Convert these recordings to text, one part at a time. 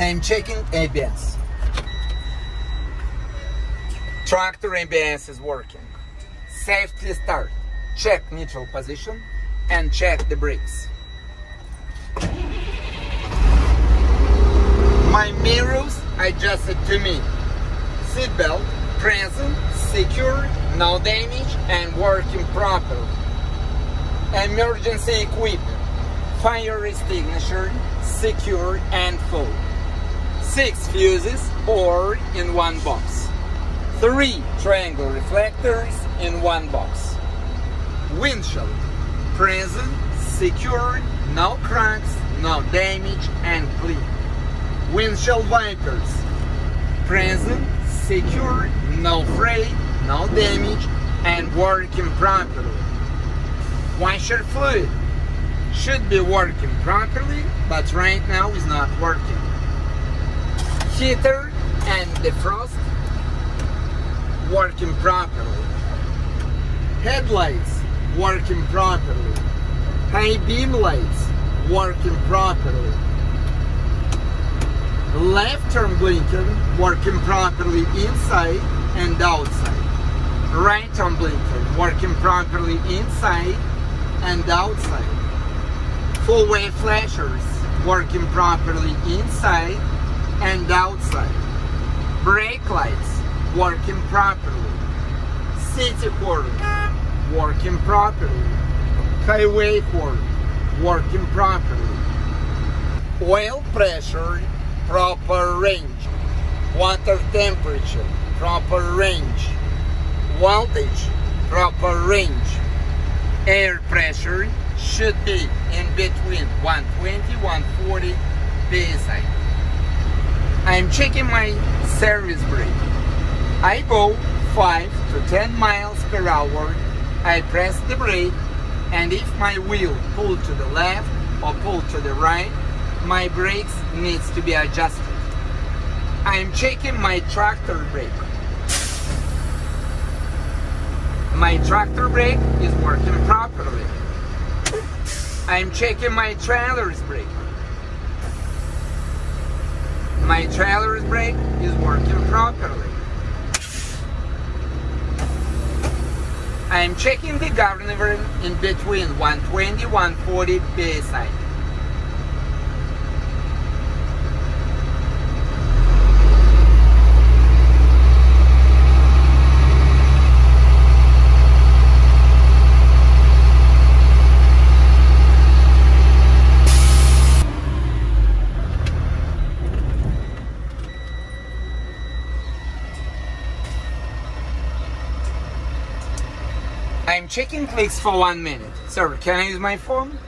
I'm checking ABS. Tractor ABS is working. Safety start. Check neutral position and check the brakes. My mirrors adjusted to me. Seatbelt present, secure, no damage and working properly. Emergency equipment. Fire extinguisher, secure and full. Six fuses or in one box. Three triangle reflectors in one box. Windshield. Present, secure, no cracks, no damage and clean. Windshield wipers. Present, secure, no fray, no damage and working properly. Washer fluid should be working properly, but right now is not working. Heater and defrost working properly. Headlights working properly. High beam lights working properly. Left turn blinker working properly inside and outside. Right turn blinker working properly inside and outside. Wave flashers working properly inside and outside. Brake lights working properly. City quarter working properly. Highway quarter working properly. Oil pressure proper range. Water temperature proper range. Voltage proper range. Air pressure should be in between 120 140 psi. I'm checking my service brake. I go 5 to 10 miles per hour. I press the brake and if my wheel pull to the left or pull to the right, my brakes needs to be adjusted. I'm checking my tractor brake. My tractor brake is working properly. I'm checking my trailer's brake. My trailer's brake is working properly. I'm checking the governor in between 120 140 psi. I'm checking clicks for one minute. Sir, can I use my phone?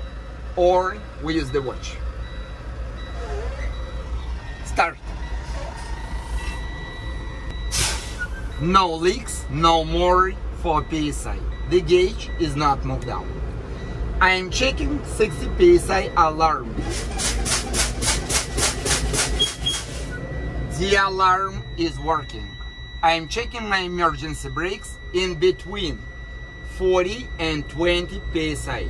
Or we use the watch? Start. No leaks, no more for psi. The gauge is not moved down. I am checking 60 psi alarm. The alarm is working. I am checking my emergency brakes in between 40 and 20 psi.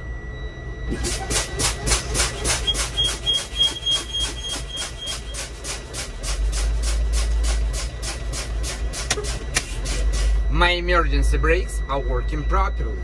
My emergency brakes are working properly.